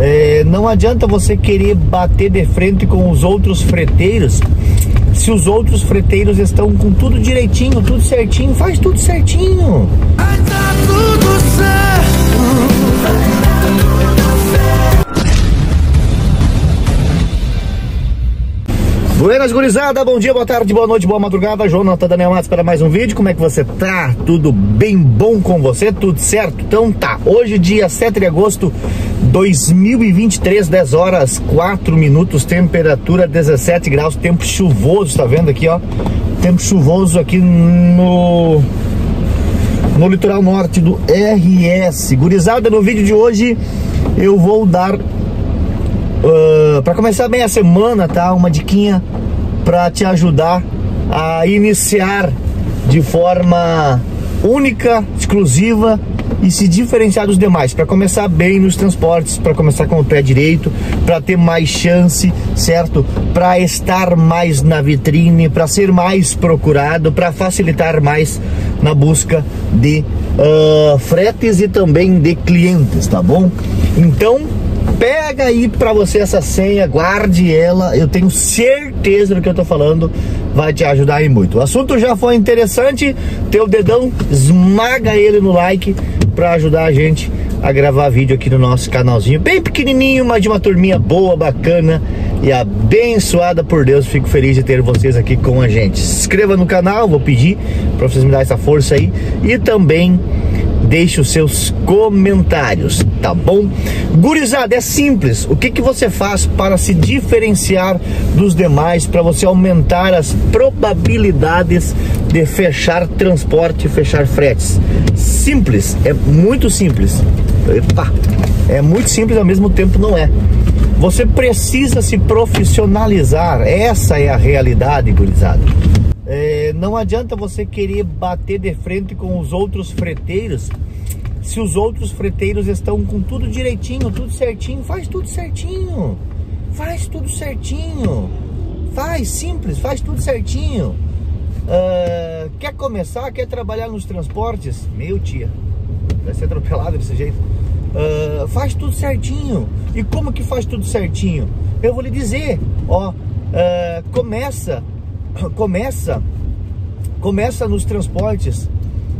É, não adianta você querer bater de frente com os outros freteiros se os outros freteiros estão com tudo direitinho, tudo certinho, faz tudo certinho. Vai dar tudo certo. Buenas gurizada, bom dia, boa tarde, boa noite, boa madrugada Jonathan Daniel Matos para mais um vídeo Como é que você tá? Tudo bem bom com você? Tudo certo? Então tá, hoje dia 7 de agosto 2023, 10 horas 4 minutos Temperatura 17 graus, tempo chuvoso, tá vendo aqui ó Tempo chuvoso aqui no no litoral norte do RS Gurizada, no vídeo de hoje eu vou dar Uh, ah, para começar bem a semana, tá? Uma diquinha para te ajudar a iniciar de forma única, exclusiva e se diferenciar dos demais, para começar bem nos transportes, para começar com o pé direito, para ter mais chance, certo? Para estar mais na vitrine, para ser mais procurado, para facilitar mais na busca de uh, fretes e também de clientes, tá bom? Então, Pega aí para você essa senha, guarde ela. Eu tenho certeza do que eu tô falando, vai te ajudar aí muito. O assunto já foi interessante, teu dedão esmaga ele no like para ajudar a gente a gravar vídeo aqui no nosso canalzinho, bem pequenininho, mas de uma turminha boa, bacana e abençoada por Deus. Fico feliz de ter vocês aqui com a gente. Se inscreva no canal, vou pedir para vocês me dar essa força aí e também deixe os seus comentários, tá bom? Gurizada, é simples. O que, que você faz para se diferenciar dos demais, para você aumentar as probabilidades de fechar transporte, fechar fretes? Simples, é muito simples. Epa, é muito simples ao mesmo tempo não é. Você precisa se profissionalizar. Essa é a realidade, gurizada. É, não adianta você querer bater de frente com os outros freteiros se os outros freteiros estão com tudo direitinho, tudo certinho. Faz tudo certinho. Faz tudo certinho. Faz simples, faz tudo certinho. Uh, quer começar, quer trabalhar nos transportes? Meu tia, vai ser atropelado desse jeito. Uh, faz tudo certinho. E como que faz tudo certinho? Eu vou lhe dizer, ó, uh, começa começa começa nos transportes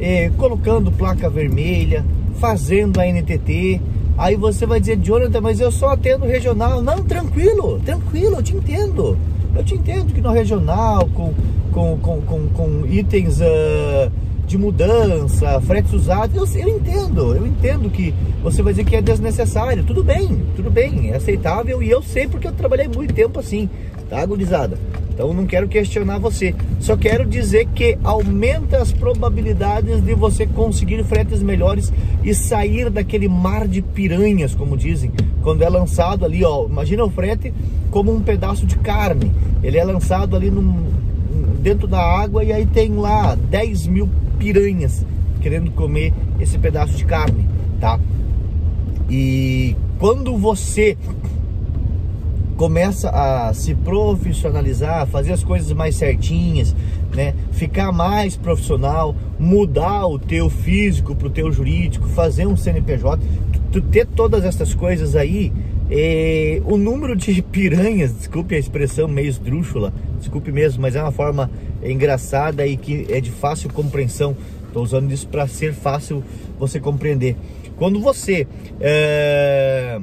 eh, colocando placa vermelha, fazendo a NTT. Aí você vai dizer, Jonathan, mas eu só atendo regional. Não, tranquilo, tranquilo, eu te entendo. Eu te entendo que no regional, com, com, com, com, com itens uh, de mudança, fretes usados, eu, eu entendo, eu entendo que você vai dizer que é desnecessário. Tudo bem, tudo bem, é aceitável e eu sei porque eu trabalhei muito tempo assim, tá, gurizada? Então não quero questionar você, só quero dizer que aumenta as probabilidades de você conseguir fretes melhores e sair daquele mar de piranhas, como dizem, quando é lançado ali, ó. Imagina o frete como um pedaço de carne. Ele é lançado ali num, dentro da água e aí tem lá 10 mil piranhas querendo comer esse pedaço de carne, tá? E quando você começa a se profissionalizar, fazer as coisas mais certinhas, né? Ficar mais profissional, mudar o teu físico pro teu jurídico, fazer um CNPJ, tu ter todas essas coisas aí, é, o número de piranhas, desculpe a expressão meio esdrúxula, desculpe mesmo, mas é uma forma engraçada e que é de fácil compreensão. Estou usando isso para ser fácil você compreender. Quando você é,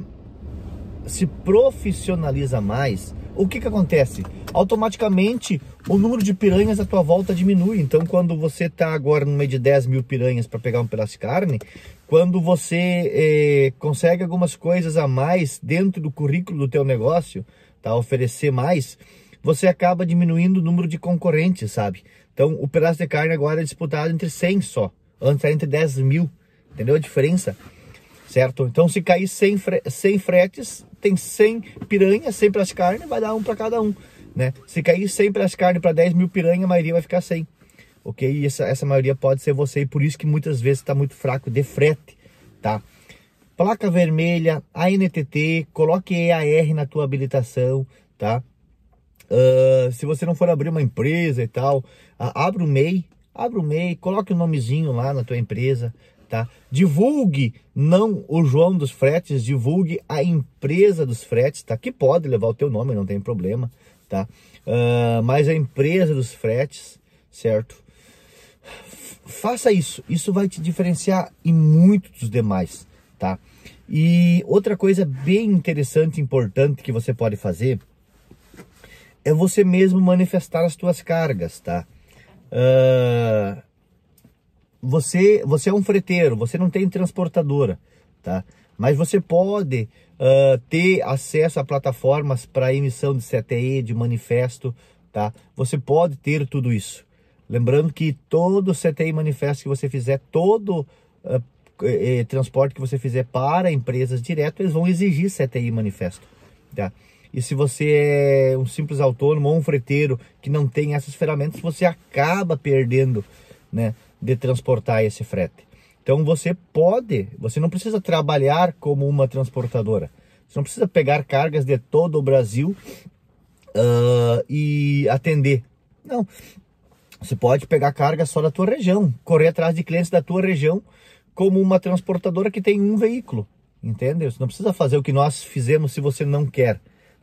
se profissionaliza mais, o que que acontece? Automaticamente o número de piranhas à tua volta diminui. Então, quando você está agora no meio de 10 mil piranhas para pegar um pedaço de carne, quando você eh, consegue algumas coisas a mais dentro do currículo do teu negócio, tá? Oferecer mais, você acaba diminuindo o número de concorrentes, sabe? Então, o pedaço de carne agora é disputado entre 100 só. Antes era entre 10 mil. Entendeu a diferença? Certo? Então, se cair 100, fre 100 fretes, tem 100 piranhas, 100 para as carnes, vai dar um para cada um, né? Se cair 100 para as carnes para 10 mil piranha, a maioria vai ficar 100, ok? E essa, essa maioria pode ser você, e por isso que muitas vezes está muito fraco de frete, tá? Placa vermelha, ANTT, coloque EAR na tua habilitação, tá? Uh, se você não for abrir uma empresa e tal, uh, abra o MEI, abra o MEI, coloque o um nomezinho lá na tua empresa, tá? Divulgue não o João dos Fretes, divulgue a empresa dos fretes, tá? Que pode levar o teu nome, não tem problema, tá? Uh, mas a empresa dos fretes, certo? Faça isso, isso vai te diferenciar em muito dos demais, tá? E outra coisa bem interessante e importante que você pode fazer é você mesmo manifestar as tuas cargas, tá? Uh, você, você é um freteiro, você não tem transportadora, tá? Mas você pode uh, ter acesso a plataformas para emissão de CTE, de manifesto, tá? Você pode ter tudo isso. Lembrando que todo CTI manifesto que você fizer, todo uh, eh, transporte que você fizer para empresas direto, eles vão exigir CTI manifesto, tá? E se você é um simples autônomo ou um freteiro que não tem essas ferramentas, você acaba perdendo, né, de transportar esse frete. Então você pode, você não precisa trabalhar como uma transportadora. Você não precisa pegar cargas de todo o Brasil uh, e atender. Não. Você pode pegar carga só da tua região, correr atrás de clientes da tua região como uma transportadora que tem um veículo. Entendeu? Você não precisa fazer o que nós fizemos se você não quer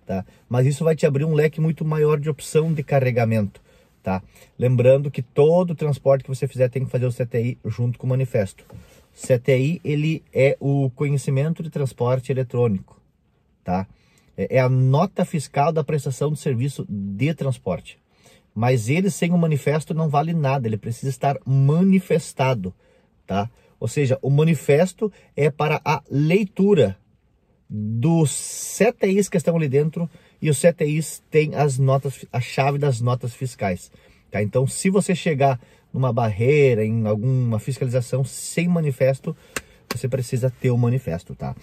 tá? Mas isso vai te abrir um leque muito maior de opção de carregamento, tá? Lembrando que todo transporte que você fizer tem que fazer o CTI junto com o manifesto. CTI, ele é o conhecimento de transporte eletrônico, tá? É, é a nota fiscal da prestação de serviço de transporte. Mas ele sem o manifesto não vale nada, ele precisa estar manifestado, tá? Ou seja, o manifesto é para a leitura dos CTIs que estão ali dentro e os CTIs têm as notas, a chave das notas fiscais. Tá? Então, se você chegar numa barreira, em alguma fiscalização sem manifesto, você precisa ter o um manifesto, tá?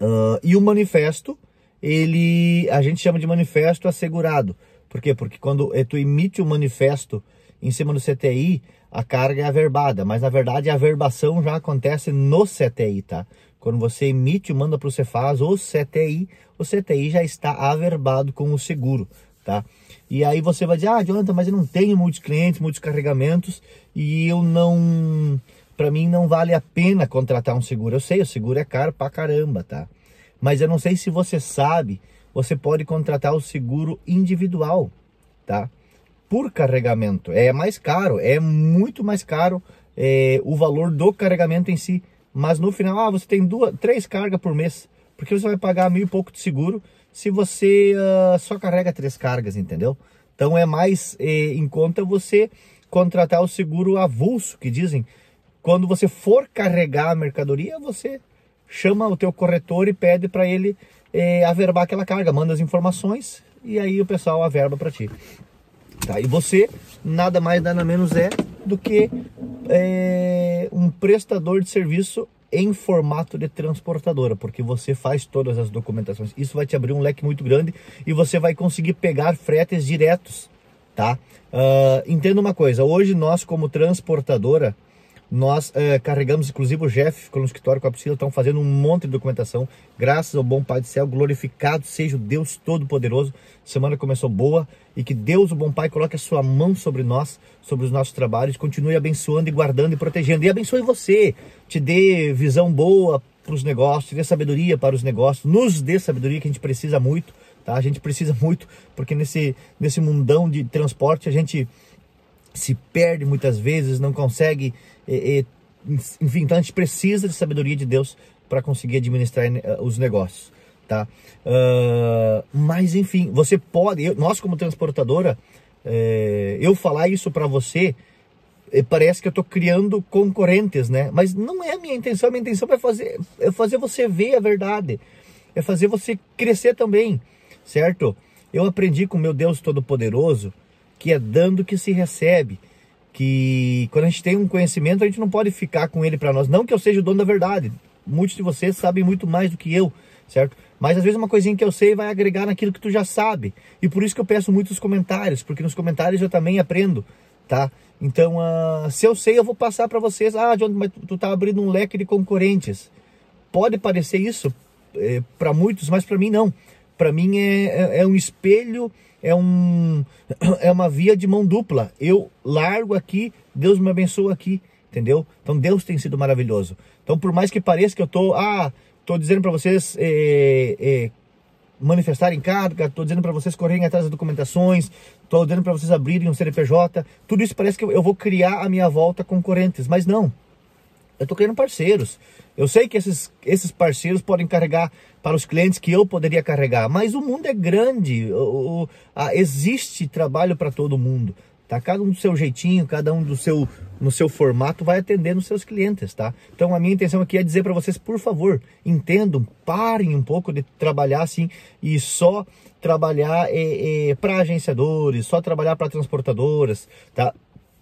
Uh, e o manifesto, ele, a gente chama de manifesto assegurado. Por quê? Porque quando tu emite um manifesto em cima do CTI, a carga é averbada, mas na verdade a averbação já acontece no CTI, tá? Quando você emite e manda para o Cefaz ou CTI, o CTI já está averbado com o seguro, tá? E aí você vai dizer, ah, Jonathan, mas eu não tenho muitos clientes, muitos carregamentos e eu não, para mim não vale a pena contratar um seguro. Eu sei, o seguro é caro pra caramba, tá? Mas eu não sei se você sabe, você pode contratar o seguro individual, tá? Por carregamento. É mais caro, é muito mais caro é, o valor do carregamento em si mas no final, ah, você tem duas, três cargas por mês, porque você vai pagar mil e pouco de seguro se você uh, só carrega três cargas, entendeu? Então é mais eh, em conta você contratar o seguro avulso, que dizem, quando você for carregar a mercadoria, você chama o teu corretor e pede para ele eh, averbar aquela carga, manda as informações e aí o pessoal averba para ti. Tá? E você nada mais nada menos é do que é, um prestador de serviço em formato de transportadora, porque você faz todas as documentações. Isso vai te abrir um leque muito grande e você vai conseguir pegar fretes diretos, tá? Uh, entenda uma coisa, hoje nós como transportadora, nós é, carregamos, inclusive o Jeff ficou no escritório com a Priscila, estão fazendo um monte de documentação. Graças ao bom Pai do céu, glorificado seja o Deus Todo-Poderoso. Semana começou boa e que Deus, o bom Pai, coloque a sua mão sobre nós, sobre os nossos trabalhos, continue abençoando e guardando e protegendo. E abençoe você, te dê visão boa para os negócios, te dê sabedoria para os negócios, nos dê sabedoria que a gente precisa muito, tá? A gente precisa muito, porque nesse, nesse mundão de transporte a gente se perde muitas vezes, não consegue, é, é, enfim, então a gente precisa de sabedoria de Deus para conseguir administrar eh, os negócios, tá? Uh, mas enfim, você pode, eu, nós como transportadora, é, eu falar isso para você, parece que eu estou criando concorrentes, né? Mas não é a minha intenção, a minha intenção é fazer, é fazer você ver a verdade, é fazer você crescer também, certo? Eu aprendi com meu Deus Todo-Poderoso que é dando que se recebe. Que quando a gente tem um conhecimento, a gente não pode ficar com ele para nós. Não que eu seja o dono da verdade. Muitos de vocês sabem muito mais do que eu, certo? Mas às vezes uma coisinha que eu sei vai agregar naquilo que tu já sabe. E por isso que eu peço muitos comentários, porque nos comentários eu também aprendo, tá? Então, uh, se eu sei, eu vou passar para vocês. Ah, John, mas tu tá abrindo um leque de concorrentes. Pode parecer isso é, para muitos, mas para mim não. Para mim é, é, é um espelho é, um, é uma via de mão dupla. Eu largo aqui, Deus me abençoa aqui, entendeu? Então Deus tem sido maravilhoso. Então por mais que pareça que eu tô, ah, tô dizendo para vocês é, é, manifestarem carga, tô dizendo para vocês correrem atrás das documentações, tô dizendo para vocês abrirem um CNPJ, tudo isso parece que eu vou criar a minha volta concorrentes, mas não. Eu tô criando parceiros. Eu sei que esses, esses parceiros podem carregar para os clientes que eu poderia carregar, mas o mundo é grande, o, o, a, existe trabalho para todo mundo. Tá? Cada um do seu jeitinho, cada um do seu no seu formato vai atender nos seus clientes, tá? Então a minha intenção aqui é dizer para vocês, por favor, entendam, parem um pouco de trabalhar assim e só trabalhar é, é, para agenciadores, só trabalhar para transportadoras, tá?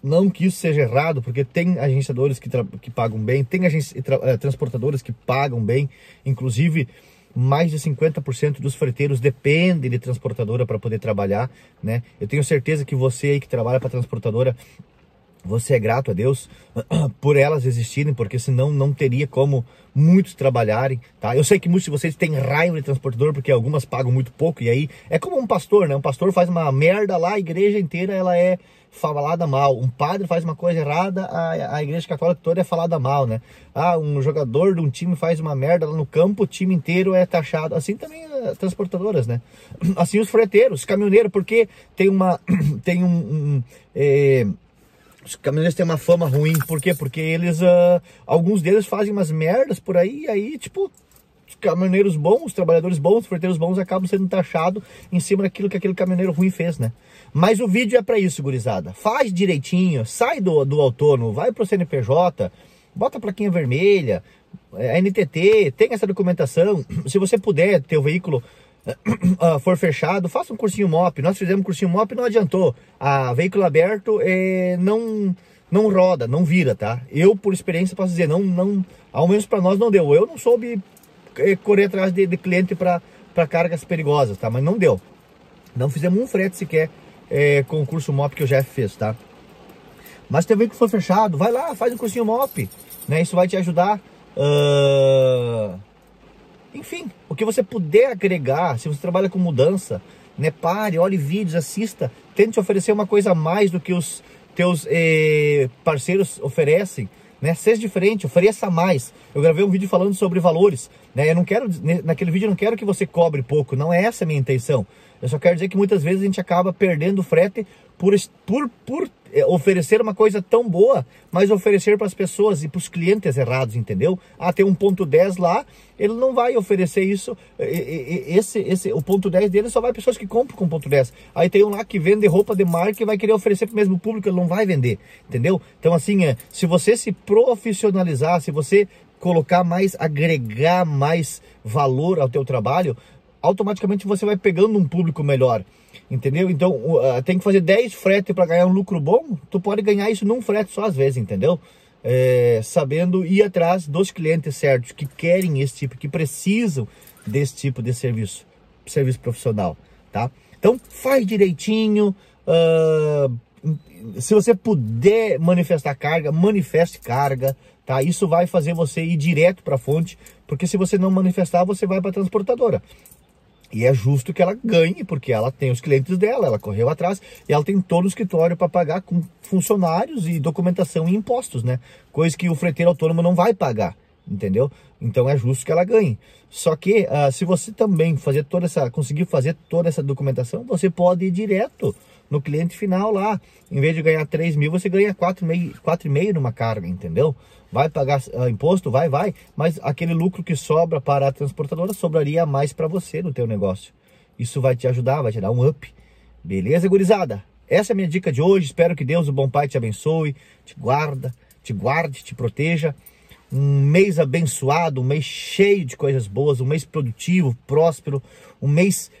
Não que isso seja errado, porque tem agenciadores que, que pagam bem, tem eh, transportadoras que pagam bem, inclusive mais de 50% dos freteiros dependem de transportadora para poder trabalhar, né? Eu tenho certeza que você aí que trabalha para transportadora, você é grato a Deus por elas existirem, porque senão não teria como muitos trabalharem, tá? Eu sei que muitos de vocês têm raiva de transportador, porque algumas pagam muito pouco, e aí é como um pastor, né? Um pastor faz uma merda lá, a igreja inteira ela é falada mal. Um padre faz uma coisa errada, a, a igreja católica toda é falada mal, né? Ah, um jogador de um time faz uma merda lá no campo, o time inteiro é taxado. Assim também as transportadoras, né? Assim os freteiros, caminhoneiros, porque tem uma. tem um. um é, os caminhoneiros têm uma fama ruim, por quê? Porque eles, uh, alguns deles fazem umas merdas por aí, e aí, tipo, os caminhoneiros bons, os trabalhadores bons, os freteiros bons acabam sendo taxados em cima daquilo que aquele caminhoneiro ruim fez, né? Mas o vídeo é para isso, gurizada. Faz direitinho, sai do, do autônomo, vai pro CNPJ, bota a plaquinha vermelha, a NTT, tem essa documentação. Se você puder ter o veículo for fechado, faça um cursinho MOP. Nós fizemos cursinho MOP não adiantou. A veículo aberto é, não não roda, não vira, tá? Eu, por experiência, posso dizer, não, não, ao menos para nós não deu. Eu não soube é, correr atrás de, de cliente para cargas perigosas, tá? Mas não deu. Não fizemos um frete sequer é, com o curso MOP que o Jeff fez, tá? Mas também que for fechado, vai lá, faz um cursinho MOP, né? Isso vai te ajudar. Uh... Enfim, o que você puder agregar, se você trabalha com mudança, né? Pare, olhe vídeos, assista, tente oferecer uma coisa a mais do que os teus eh, parceiros oferecem, né? Seja diferente, ofereça mais. Eu gravei um vídeo falando sobre valores, né? Eu não quero, naquele vídeo eu não quero que você cobre pouco, não é essa a minha intenção. Eu só quero dizer que muitas vezes a gente acaba perdendo frete por, por, por é, oferecer uma coisa tão boa, mas oferecer para as pessoas e para os clientes errados, entendeu? Ah, tem um ponto 10 lá, ele não vai oferecer isso, esse, esse, o ponto 10 dele só vai pessoas que compram com ponto 10. Aí tem um lá que vende roupa de marca e vai querer oferecer para o mesmo público, ele não vai vender, entendeu? Então assim, é, se você se profissionalizar, se você colocar mais, agregar mais valor ao teu trabalho, automaticamente você vai pegando um público melhor. Entendeu? Então, uh, tem que fazer 10 fretes para ganhar um lucro bom. Tu pode ganhar isso num frete só às vezes, entendeu? É, sabendo ir atrás dos clientes certos que querem esse tipo, que precisam desse tipo de serviço, serviço profissional, tá? Então, faz direitinho. Uh, se você puder manifestar carga, manifeste carga, tá? Isso vai fazer você ir direto para a fonte, porque se você não manifestar, você vai para a transportadora. E é justo que ela ganhe, porque ela tem os clientes dela, ela correu atrás e ela tem todo o escritório para pagar com funcionários e documentação e impostos, né? Coisa que o freteiro autônomo não vai pagar, entendeu? Então é justo que ela ganhe. Só que uh, se você também fazer toda essa, conseguir fazer toda essa documentação, você pode ir direto no cliente final lá. Em vez de ganhar 3 mil, você ganha 4,5 numa carga, entendeu? Vai pagar uh, imposto? Vai, vai. Mas aquele lucro que sobra para a transportadora sobraria mais para você no teu negócio. Isso vai te ajudar, vai te dar um up. Beleza, gurizada? Essa é a minha dica de hoje. Espero que Deus, o bom Pai, te abençoe, te guarda, te guarde, te proteja. Um mês abençoado, um mês cheio de coisas boas, um mês produtivo, próspero, um mês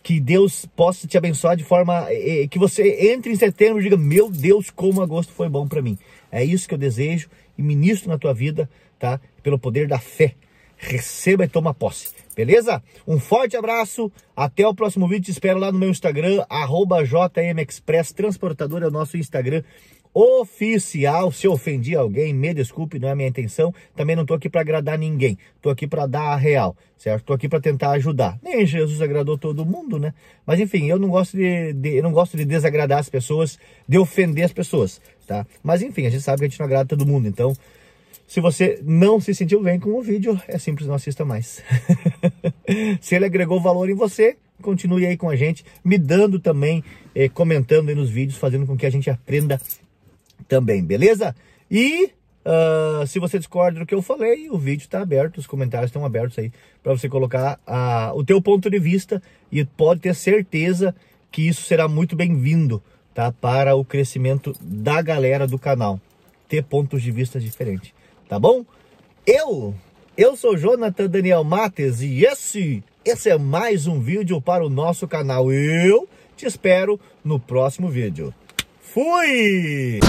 que Deus possa te abençoar de forma que você entre em setembro e diga: Meu Deus, como agosto foi bom para mim. É isso que eu desejo e ministro na tua vida, tá? Pelo poder da fé. Receba e toma posse. Beleza? Um forte abraço. Até o próximo vídeo. Te espero lá no meu Instagram, arroba JMExpress Transportador é o nosso Instagram oficial. Se ofendi alguém, me desculpe, não é minha intenção. Também não estou aqui para agradar ninguém. Estou aqui para dar a real, certo? Estou aqui para tentar ajudar. Nem Jesus agradou todo mundo, né? Mas enfim, eu não gosto de, de, eu não gosto de desagradar as pessoas, de ofender as pessoas. tá? Mas enfim, a gente sabe que a gente não agrada todo mundo, então se você não se sentiu bem com o vídeo, é simples, não assista mais. se ele agregou valor em você, continue aí com a gente, me dando também, eh, comentando nos vídeos, fazendo com que a gente aprenda também, beleza? E uh, se você discorda do que eu falei, o vídeo está aberto, os comentários estão abertos aí para você colocar uh, o teu ponto de vista e pode ter certeza que isso será muito bem-vindo, tá? Para o crescimento da galera do canal, ter pontos de vista diferentes tá bom? Eu, eu sou Jonathan Daniel Mates e esse, esse é mais um vídeo para o nosso canal. Eu te espero no próximo vídeo. Fui!